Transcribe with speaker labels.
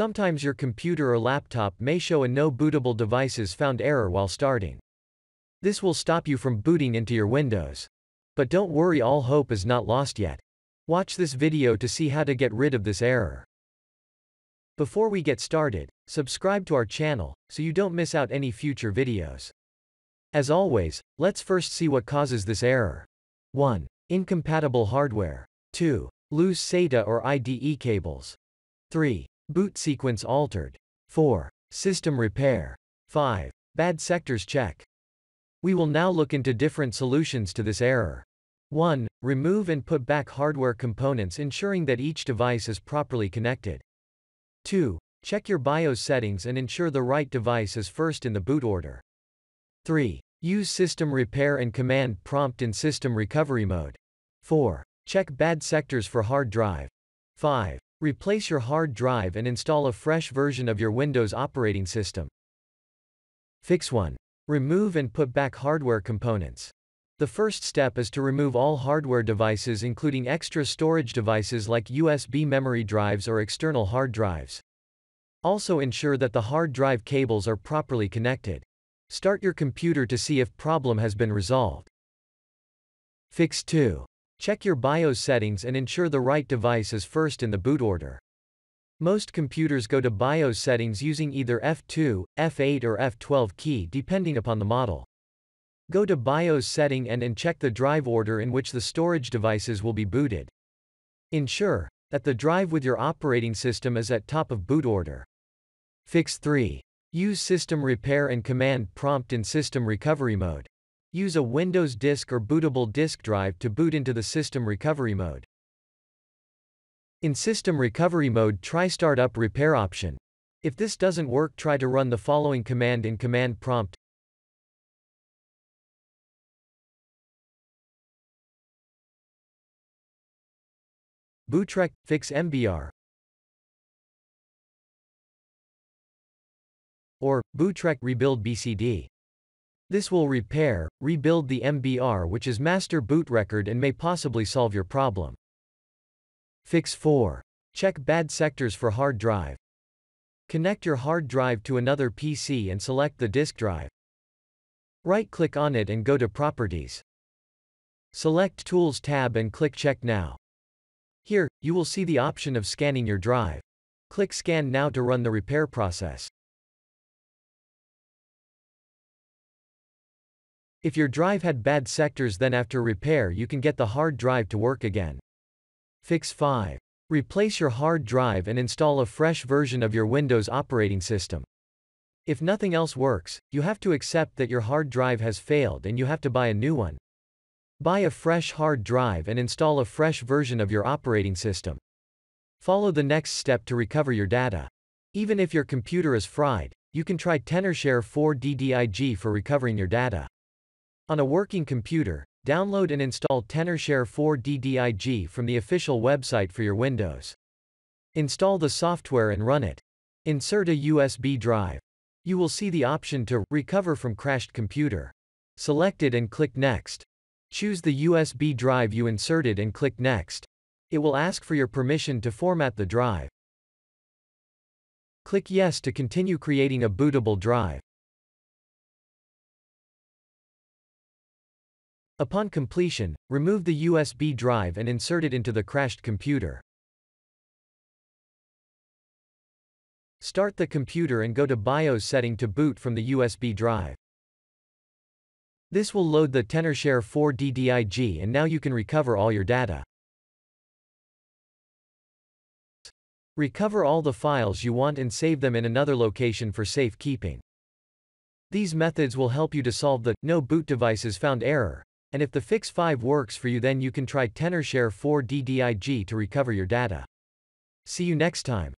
Speaker 1: Sometimes your computer or laptop may show a no bootable devices found error while starting. This will stop you from booting into your Windows. But don't worry all hope is not lost yet. Watch this video to see how to get rid of this error. Before we get started, subscribe to our channel, so you don't miss out any future videos. As always, let's first see what causes this error. 1. Incompatible hardware. 2. Loose SATA or IDE cables. 3. Boot sequence altered. 4. System repair. 5. Bad sectors check. We will now look into different solutions to this error. 1. Remove and put back hardware components ensuring that each device is properly connected. 2. Check your BIOS settings and ensure the right device is first in the boot order. 3. Use system repair and command prompt in system recovery mode. 4. Check bad sectors for hard drive. 5. Replace your hard drive and install a fresh version of your Windows operating system. Fix 1. Remove and put back hardware components. The first step is to remove all hardware devices including extra storage devices like USB memory drives or external hard drives. Also ensure that the hard drive cables are properly connected. Start your computer to see if problem has been resolved. Fix 2. Check your BIOS settings and ensure the right device is first in the boot order. Most computers go to BIOS settings using either F2, F8 or F12 key depending upon the model. Go to BIOS setting and, and check the drive order in which the storage devices will be booted. Ensure that the drive with your operating system is at top of boot order. Fix 3. Use system repair and command prompt in system recovery mode. Use a Windows disk or bootable disk drive to boot into the system recovery mode. In system recovery mode try startup repair option. If this doesn't work try to run the following command in command prompt Bootrec, fix MBR. Or, Bootrec rebuild BCD. This will repair, rebuild the MBR which is master boot record and may possibly solve your problem. Fix 4. Check bad sectors for hard drive. Connect your hard drive to another PC and select the disk drive. Right-click on it and go to Properties. Select Tools tab and click Check Now. Here, you will see the option of scanning your drive. Click Scan Now to run the repair process. If your drive had bad sectors then after repair you can get the hard drive to work again. Fix 5. Replace your hard drive and install a fresh version of your Windows operating system. If nothing else works, you have to accept that your hard drive has failed and you have to buy a new one. Buy a fresh hard drive and install a fresh version of your operating system. Follow the next step to recover your data. Even if your computer is fried, you can try Tenorshare 4 DDIG for recovering your data. On a working computer, download and install Tenorshare 4 DDIG from the official website for your Windows. Install the software and run it. Insert a USB drive. You will see the option to recover from crashed computer. Select it and click Next. Choose the USB drive you inserted and click Next. It will ask for your permission to format the drive. Click Yes to continue creating a bootable drive. Upon completion, remove the USB drive and insert it into the crashed computer. Start the computer and go to BIOS setting to boot from the USB drive. This will load the Tenorshare 4 DDIG and now you can recover all your data. Recover all the files you want and save them in another location for safe keeping. These methods will help you to solve the no boot devices found error. And if the Fix 5 works for you then you can try Tenorshare 4 DDIG to recover your data. See you next time.